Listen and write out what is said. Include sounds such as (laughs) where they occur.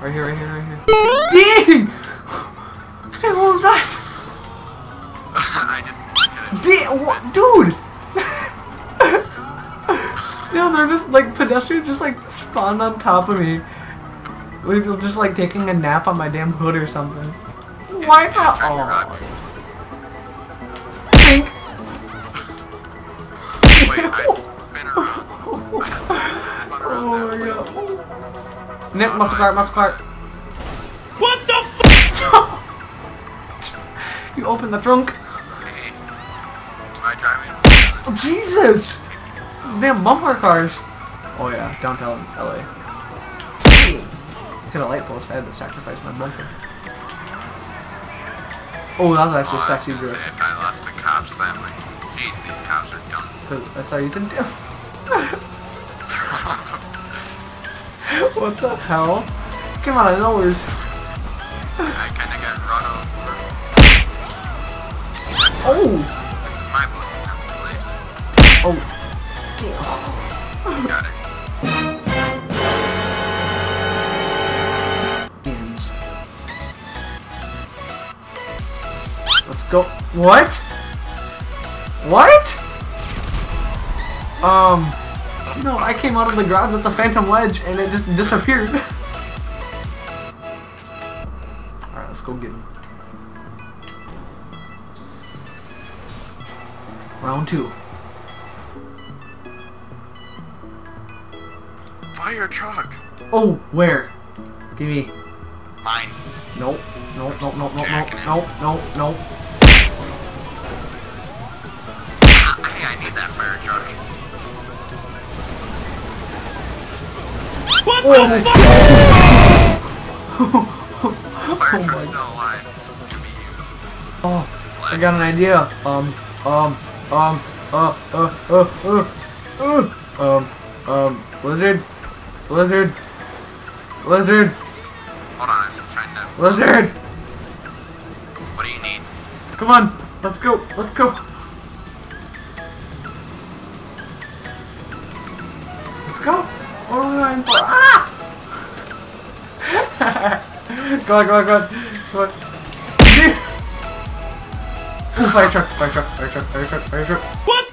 Right here, right here, right here. Dang! Hey, what was that? (laughs) I just. Dang, what, dude! (laughs) no, they're just like pedestrians, just like spawned on top of me. Like, just like taking a nap on my damn hood or something. Why not? Oh. Pink. Wait, I spin around. (laughs) I Oh my god. Nick, muscle cart, muscle cart. What the f- (laughs) You open the trunk. Hey. Am Oh, Jesus! Damn bumper cars. Oh yeah, downtown LA. Hit a light post. I had to sacrifice my bumper. Oh, that was actually Oh, sexy gonna drift. if I lost the cops, that way. jeez, these cops are dumb. I saw you didn't do. (laughs) what the hell? Came out of nowhere. I kinda got run over. Oh! This is my bus, not the place. Oh. Got it. Ends. Let's go. What? What? Um. No, I came out of the garage with the phantom wedge and it just disappeared. (laughs) Alright, let's go get him. Round two. Fire truck. Oh, where? Give me. Mine. Nope. Nope, nope, nope, nope, nope, nope, nope, nope. Hey, I need that fire truck. What Oh. the fuck? Fire Oh my- still alive. Can be used. Oh, I got an idea. Um, um, um, uh, uh, uh, uh, uh, um, um, lizard, lizard, lizard, Hold on, I'm trying to. lizard. What do you need? Come on, let's go, let's go. Let's go. We going for? Ah! go on, go on, go on, go on. (laughs) Ooh, fire truck, fire truck, fire truck, fire truck, fire truck. What